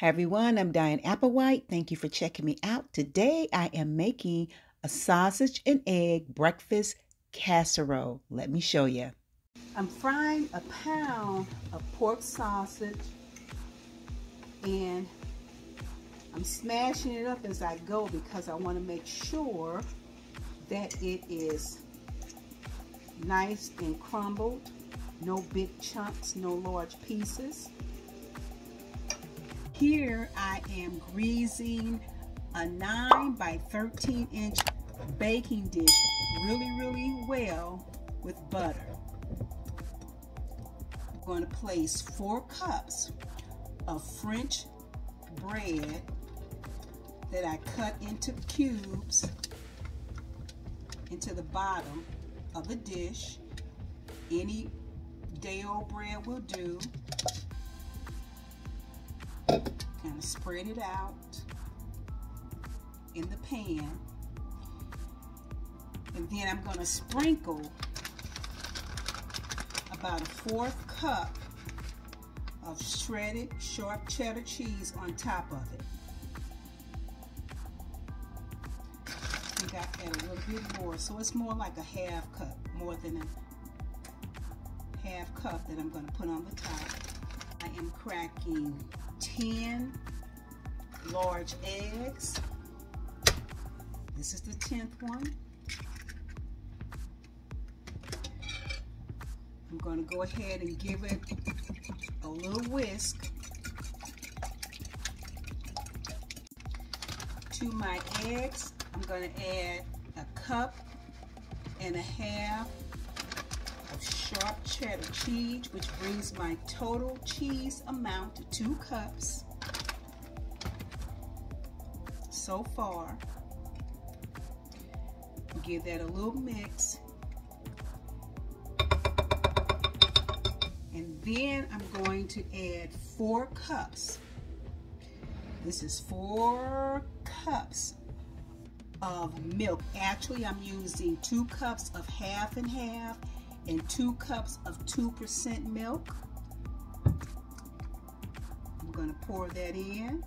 Hi everyone, I'm Dianne Applewhite. Thank you for checking me out. Today I am making a sausage and egg breakfast casserole. Let me show you. I'm frying a pound of pork sausage and I'm smashing it up as I go because I want to make sure that it is nice and crumbled. No big chunks, no large pieces. Here I am greasing a 9 by 13 inch baking dish really, really well with butter. I'm going to place four cups of French bread that I cut into cubes into the bottom of the dish. Any day old bread will do kind of spread it out in the pan. And then I'm going to sprinkle about a fourth cup of shredded sharp cheddar cheese on top of it. I think I add a little bit more, so it's more like a half cup, more than a half cup that I'm going to put on the top. I am cracking 10 large eggs. This is the 10th one. I'm going to go ahead and give it a little whisk to my eggs. I'm going to add a cup and a half sharp cheddar cheese, which brings my total cheese amount to two cups so far. Give that a little mix. And then I'm going to add four cups. This is four cups of milk. Actually, I'm using two cups of half and half and two cups of 2% milk. I'm to pour that in.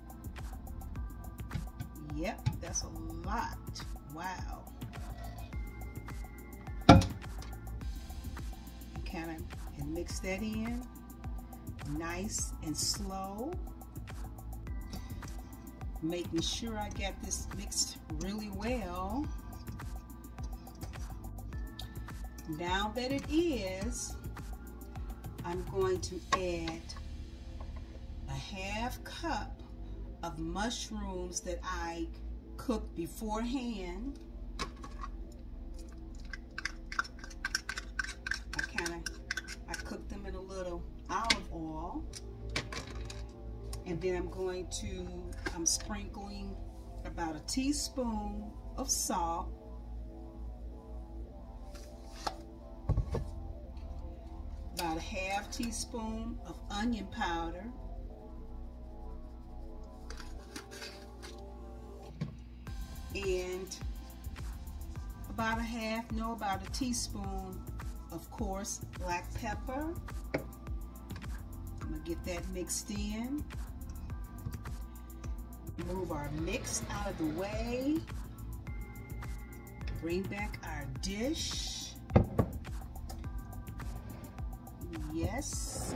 Yep, that's a lot. Wow. Kind of and mix that in nice and slow. Making sure I get this mixed really well. Now that it is, I'm going to add a half cup of mushrooms that I cooked beforehand. I kind of, I cooked them in a little olive oil. And then I'm going to, I'm sprinkling about a teaspoon of salt about a half teaspoon of onion powder, and about a half, no, about a teaspoon, of coarse, black pepper. I'm gonna get that mixed in. Move our mix out of the way. Bring back our dish. Yes.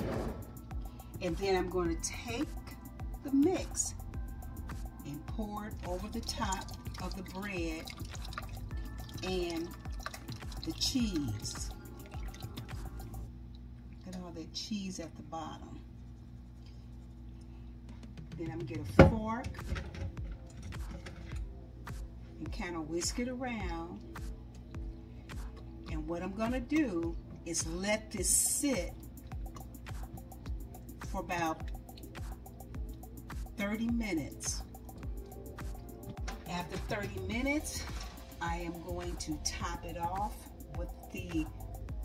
And then I'm going to take the mix and pour it over the top of the bread and the cheese. Look at all that cheese at the bottom. Then I'm going to get a fork and kind of whisk it around. And what I'm going to do is let this sit for about 30 minutes. After 30 minutes, I am going to top it off with the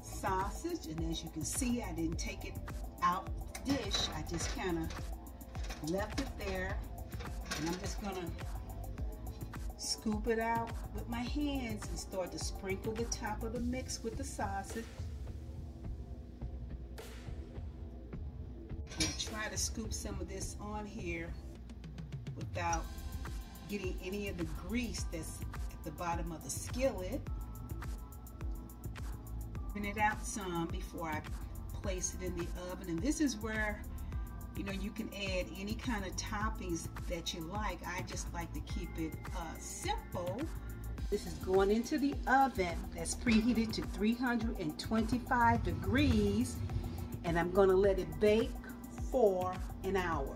sausage. And as you can see, I didn't take it out dish. I just kind of left it there. And I'm just going to scoop it out with my hands and start to sprinkle the top of the mix with the sausage. To scoop some of this on here without getting any of the grease that's at the bottom of the skillet. Bring it out some before I place it in the oven. And this is where, you know, you can add any kind of toppings that you like. I just like to keep it uh, simple. This is going into the oven that's preheated to 325 degrees. And I'm gonna let it bake for an hour.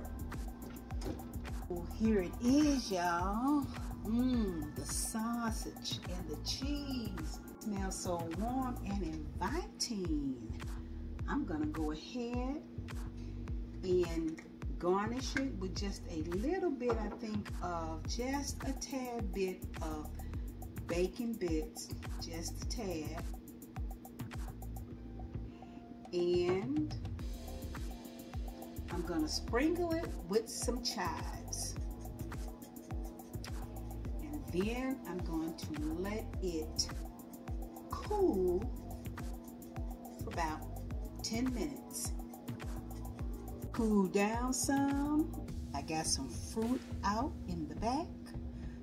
Well, here it is, y'all. Mmm, the sausage and the cheese. It smells so warm and inviting. I'm gonna go ahead and garnish it with just a little bit, I think, of just a tad bit of bacon bits, just a tad. And I'm gonna sprinkle it with some chives. And then I'm going to let it cool for about 10 minutes. Cool down some. I got some fruit out in the back.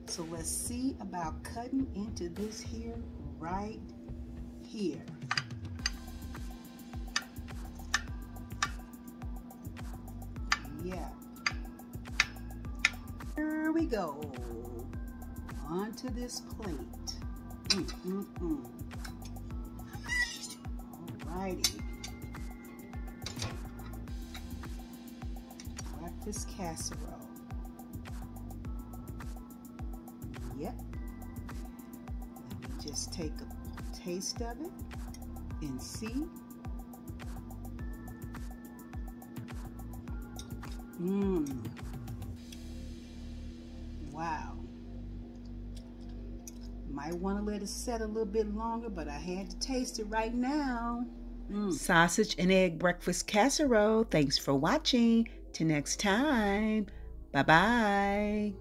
So let's see about cutting into this here right here. Yeah. Here we go. Onto this plate. Mm, mm, mm. Alrighty. this casserole. Yep. Let me just take a taste of it and see. Mmm. Wow. Might want to let it set a little bit longer, but I had to taste it right now. Mm. Sausage and egg breakfast casserole. Thanks for watching. Till next time. Bye bye.